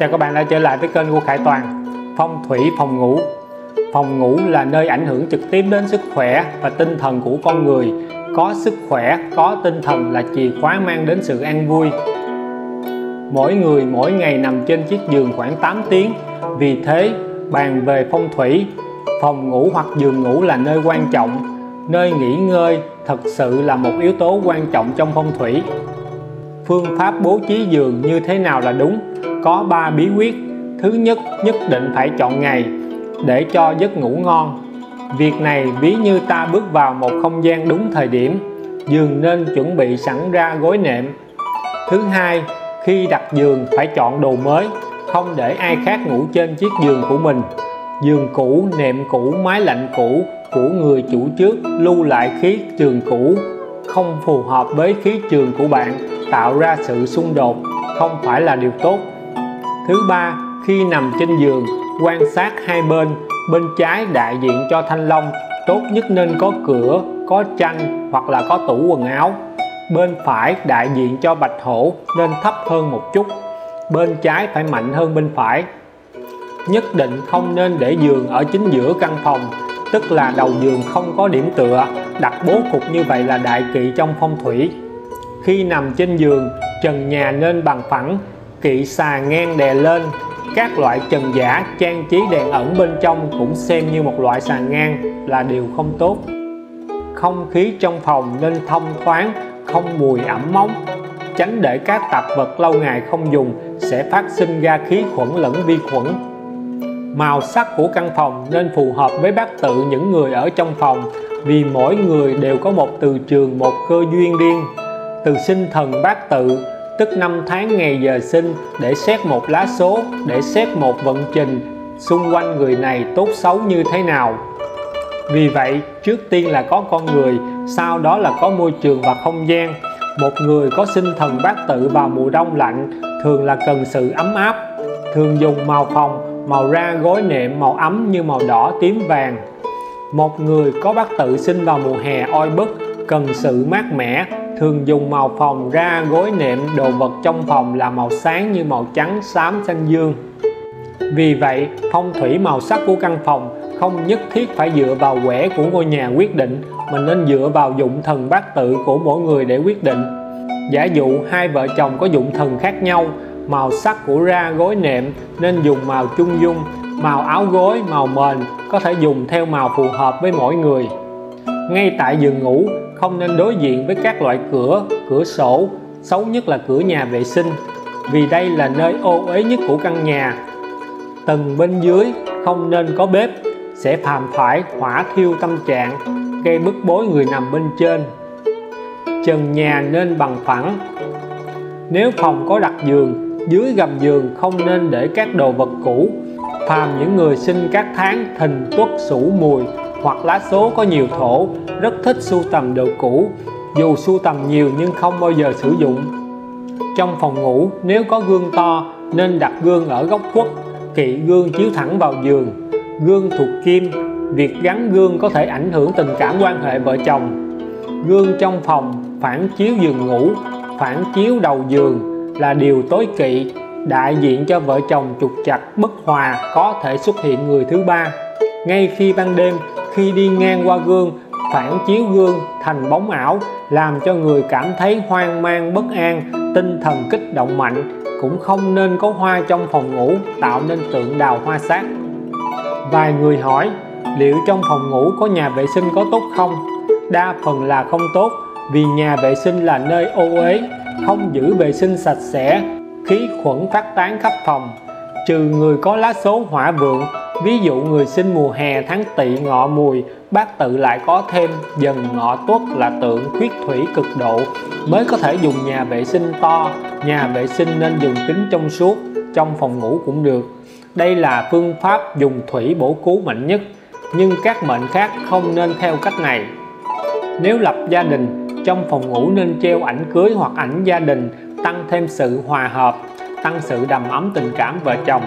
Chào các bạn đã trở lại với kênh của Khải Toàn Phong thủy phòng ngủ. Phòng ngủ là nơi ảnh hưởng trực tiếp đến sức khỏe và tinh thần của con người. Có sức khỏe, có tinh thần là chìa khóa mang đến sự an vui. Mỗi người mỗi ngày nằm trên chiếc giường khoảng 8 tiếng. Vì thế, bàn về phong thủy Phòng ngủ hoặc giường ngủ là nơi quan trọng. Nơi nghỉ ngơi thật sự là một yếu tố quan trọng trong phong thủy. Phương pháp bố trí giường như thế nào là đúng? Có 3 bí quyết. Thứ nhất nhất định phải chọn ngày để cho giấc ngủ ngon. Việc này ví như ta bước vào một không gian đúng thời điểm, giường nên chuẩn bị sẵn ra gối nệm. Thứ hai, khi đặt giường phải chọn đồ mới, không để ai khác ngủ trên chiếc giường của mình. Giường cũ, nệm cũ, máy lạnh cũ của người chủ trước lưu lại khí trường cũ, không phù hợp với khí trường của bạn, tạo ra sự xung đột, không phải là điều tốt thứ ba, khi nằm trên giường, quan sát hai bên. Bên trái đại diện cho thanh long. Tốt nhất nên có cửa, có tranh hoặc là có tủ quần áo. Bên phải đại diện cho bạch hổ, nên thấp hơn một chút. Bên trái phải mạnh hơn bên phải. Nhất định không nên để giường ở chính giữa căn phòng, tức là đầu giường không có điểm tựa. Đặt bố cục như vậy là đại kỵ trong phong thủy. Khi nằm trên giường, trần nhà nên bằng phẳng kỵ xà ngang đè lên. Các loại trần giả, trang trí đèn ẩn bên trong cũng xem như một loại sàn ngang, là điều không tốt. Không khí trong phòng nên thông thoáng, không mùi ẩm mốc. Tránh để các tạp vật lâu ngày không dùng, sẽ phát sinh ra khí khuẩn lẫn vi khuẩn. Màu sắc của căn phòng nên phù hợp với bát tự những người ở trong phòng, vì mỗi người đều có một từ trường, một cơ duyên riêng. Từ sinh thần bát tự tức năm tháng ngày giờ sinh để xét một lá số, để xét một vận trình. Xung quanh người này tốt xấu như thế nào? Vì vậy, trước tiên là có con người, sau đó là có môi trường và không gian. Một người có sinh thần bát tự vào mùa đông lạnh, thường là cần sự ấm áp. Thường dùng màu phòng màu ra gối nệm, màu ấm như màu đỏ, tím, vàng. Một người có bát tự sinh vào mùa hè oi bức, cần sự mát mẻ thường dùng màu phòng ra gối nệm, đồ vật trong phòng là màu sáng như màu trắng, xám, xanh dương. Vì vậy, phong thủy màu sắc của căn phòng không nhất thiết phải dựa vào quẻ của ngôi nhà quyết định, mà nên dựa vào dụng thần bát tự của mỗi người để quyết định. Giả dụ, hai vợ chồng có dụng thần khác nhau, màu sắc của ra gối nệm nên dùng màu chung dung, màu áo gối, màu mền, có thể dùng theo màu phù hợp với mỗi người. Ngay tại giường ngủ không nên đối diện với các loại cửa cửa sổ, xấu nhất là cửa nhà vệ sinh, vì đây là nơi ô uế nhất của căn nhà. Tầng bên dưới không nên có bếp, sẽ phàm phải hỏa thiêu tâm trạng, gây bức bối người nằm bên trên. Trần nhà nên bằng phẳng. Nếu phòng có đặt giường, dưới gầm giường không nên để các đồ vật cũ, phàm những người sinh các tháng thìn tuất sủ mùi hoặc lá số có nhiều thổ, rất thích sưu tầm đồ cũ. Dù sưu tầm nhiều nhưng không bao giờ sử dụng. Trong phòng ngủ, nếu có gương to, nên đặt gương ở góc khuất, kỵ gương chiếu thẳng vào giường. Gương thuộc kim, việc gắn gương có thể ảnh hưởng tình cảm quan hệ vợ chồng. Gương trong phòng phản chiếu giường ngủ, phản chiếu đầu giường là điều tối kỵ, đại diện cho vợ chồng trục chặt bất hòa, có thể xuất hiện người thứ ba. Ngay khi ban đêm khi đi ngang qua gương, phản chiếu gương thành bóng ảo, làm cho người cảm thấy hoang mang, bất an, tinh thần kích động mạnh. Cũng không nên có hoa trong phòng ngủ, tạo nên tượng đào hoa sát. Vài người hỏi, liệu trong phòng ngủ có nhà vệ sinh có tốt không? Đa phần là không tốt, vì nhà vệ sinh là nơi ô uế, không giữ vệ sinh sạch sẽ, khí khuẩn phát tán khắp phòng. Trừ người có lá số hỏa vượng ví dụ người sinh mùa hè tháng tỵ ngọ mùi bát tự lại có thêm dần ngọ tuất là tượng khuyết thủy cực độ. Mới có thể dùng nhà vệ sinh to, nhà vệ sinh nên dùng kính trong suốt, trong phòng ngủ cũng được. Đây là phương pháp dùng thủy bổ cứu mạnh nhất, nhưng các mệnh khác không nên theo cách này. Nếu lập gia đình, trong phòng ngủ nên treo ảnh cưới hoặc ảnh gia đình, tăng thêm sự hòa hợp, tăng sự đầm ấm tình cảm vợ chồng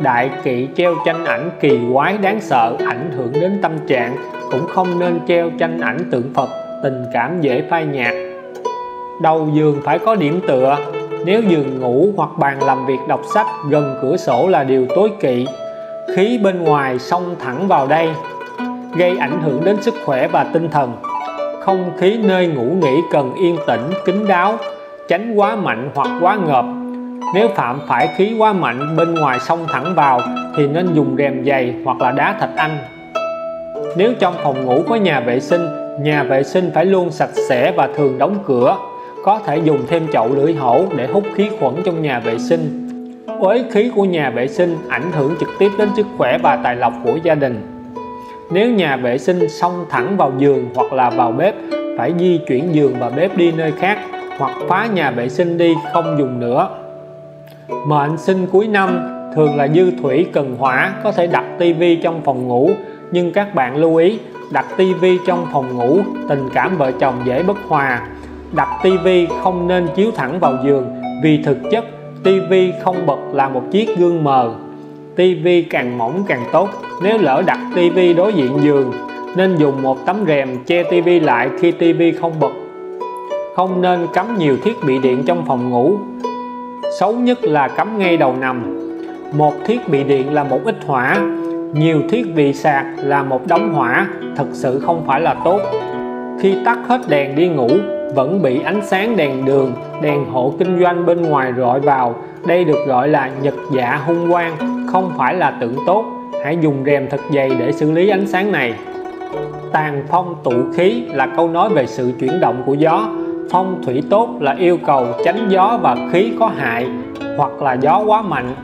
đại kỵ treo tranh ảnh kỳ quái đáng sợ ảnh hưởng đến tâm trạng, cũng không nên treo tranh ảnh tượng Phật, tình cảm dễ phai nhạt. Đầu giường phải có điểm tựa, nếu giường ngủ hoặc bàn làm việc đọc sách gần cửa sổ là điều tối kỵ. Khí bên ngoài xông thẳng vào đây, gây ảnh hưởng đến sức khỏe và tinh thần. Không khí nơi ngủ nghỉ cần yên tĩnh, kín đáo, tránh quá mạnh hoặc quá ngợp nếu phạm phải khí quá mạnh bên ngoài xông thẳng vào, thì nên dùng rèm dày hoặc là đá thạch anh. Nếu trong phòng ngủ có nhà vệ sinh, nhà vệ sinh phải luôn sạch sẽ và thường đóng cửa. Có thể dùng thêm chậu lưỡi hổ để hút khí khuẩn trong nhà vệ sinh. Uế khí của nhà vệ sinh ảnh hưởng trực tiếp đến sức khỏe và tài lộc của gia đình. Nếu nhà vệ sinh xông thẳng vào giường hoặc là vào bếp, phải di chuyển giường và bếp đi nơi khác, hoặc phá nhà vệ sinh đi không dùng nữa mệnh sinh cuối năm thường là dư thủy cần hỏa, có thể đặt tivi trong phòng ngủ. Nhưng các bạn lưu ý, đặt tivi trong phòng ngủ, tình cảm vợ chồng dễ bất hòa. Đặt tivi không nên chiếu thẳng vào giường, vì thực chất tivi không bật là một chiếc gương mờ. Tivi càng mỏng càng tốt, nếu lỡ đặt tivi đối diện giường, nên dùng một tấm rèm che tivi lại khi tivi không bật. Không nên cắm nhiều thiết bị điện trong phòng ngủ xấu nhất là cắm ngay đầu nằm. Một thiết bị điện là một ít hỏa, nhiều thiết bị sạc là một đống hỏa. Thật sự không phải là tốt. Khi tắt hết đèn đi ngủ, vẫn bị ánh sáng đèn đường, đèn hộ kinh doanh bên ngoài rọi vào. Đây được gọi là nhật dạ hung quang, không phải là tượng tốt. Hãy dùng rèm thật dày để xử lý ánh sáng này. Tàn phong tụ khí là câu nói về sự chuyển động của gió phong thủy tốt là yêu cầu tránh gió và khí có hại, hoặc là gió quá mạnh.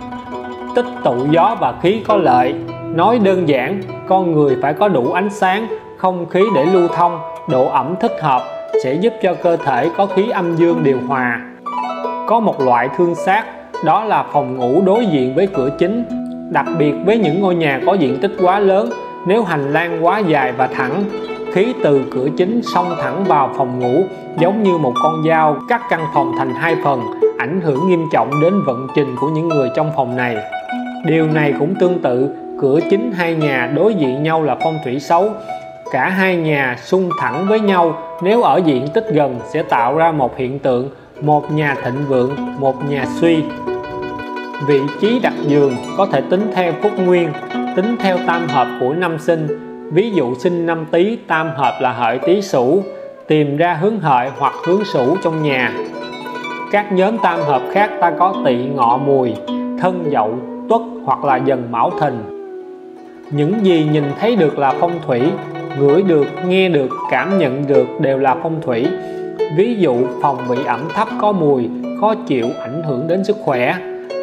Tích tụ gió và khí có lợi. Nói đơn giản, con người phải có đủ ánh sáng, không khí để lưu thông, độ ẩm thích hợp, sẽ giúp cho cơ thể có khí âm dương điều hòa. Có một loại thương sát đó là phòng ngủ đối diện với cửa chính. Đặc biệt với những ngôi nhà có diện tích quá lớn, nếu hành lang quá dài và thẳng khí từ cửa chính xông thẳng vào phòng ngủ, giống như một con dao cắt căn phòng thành hai phần, ảnh hưởng nghiêm trọng đến vận trình của những người trong phòng này. Điều này cũng tương tự, cửa chính hai nhà đối diện nhau là phong thủy xấu. Cả hai nhà xung thẳng với nhau, nếu ở diện tích gần sẽ tạo ra một hiện tượng, một nhà thịnh vượng, một nhà suy. Vị trí đặt giường có thể tính theo phúc nguyên, tính theo tam hợp của năm sinh ví dụ sinh năm tý tam hợp là hợi tý sửu tìm ra hướng hợi hoặc hướng sửu trong nhà. Các nhóm tam hợp khác ta có tỵ, ngọ, mùi, thân, dậu, tuất hoặc là dần mão thìn. Những gì nhìn thấy được là phong thủy, ngửi được, nghe được, cảm nhận được đều là phong thủy. Ví dụ, phòng bị ẩm thấp có mùi, khó chịu, ảnh hưởng đến sức khỏe.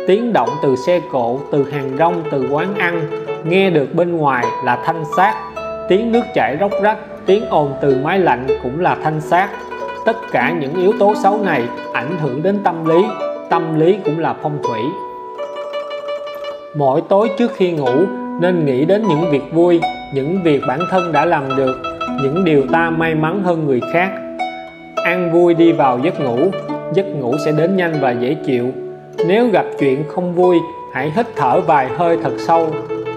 Tiếng động từ xe cộ, từ hàng rong, từ quán ăn, nghe được bên ngoài là thanh sát tiếng nước chảy róc rách, tiếng ồn từ máy lạnh cũng là thanh sát. Tất cả những yếu tố xấu này ảnh hưởng đến tâm lý tâm lý cũng là phong thủy. Mỗi tối trước khi ngủ, nên nghĩ đến những việc vui, những việc bản thân đã làm được, những điều ta may mắn hơn người khác. Ăn vui đi vào giấc ngủ giấc ngủ sẽ đến nhanh và dễ chịu. Nếu gặp chuyện không vui, hãy hít thở vài hơi thật sâu,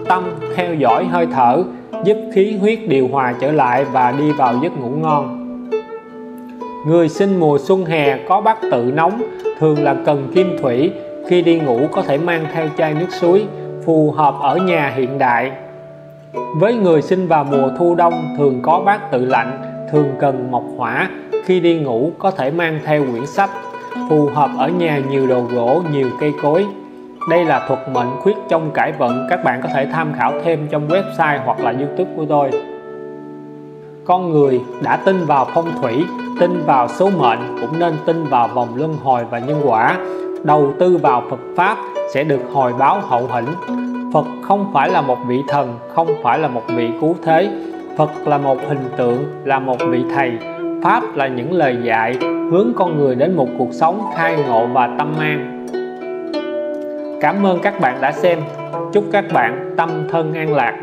tâm theo dõi hơi thở giúp khí huyết điều hòa trở lại và đi vào giấc ngủ ngon. Người sinh mùa xuân hè có bát tự nóng thường là cần kim thủy, khi đi ngủ có thể mang theo chai nước suối, phù hợp ở nhà hiện đại. Với người sinh vào mùa thu đông thường có bát tự lạnh, thường cần mộc hỏa, khi đi ngủ có thể mang theo quyển sách, phù hợp ở nhà nhiều đồ gỗ, nhiều cây cối đây là thuật mệnh khuyết trong cải vận. Các bạn có thể tham khảo thêm trong website hoặc là youtube của tôi. Con người đã tin vào phong thủy, tin vào số mệnh, cũng nên tin vào vòng luân hồi và nhân quả. Đầu tư vào Phật Pháp sẽ được hồi báo hậu hĩnh. Phật không phải là một vị thần, không phải là một vị cứu thế. Phật là một hình tượng, là một vị thầy. Pháp là những lời dạy hướng con người đến một cuộc sống khai ngộ và tâm an. Cảm ơn các bạn đã xem. Chúc các bạn tâm thân an lạc.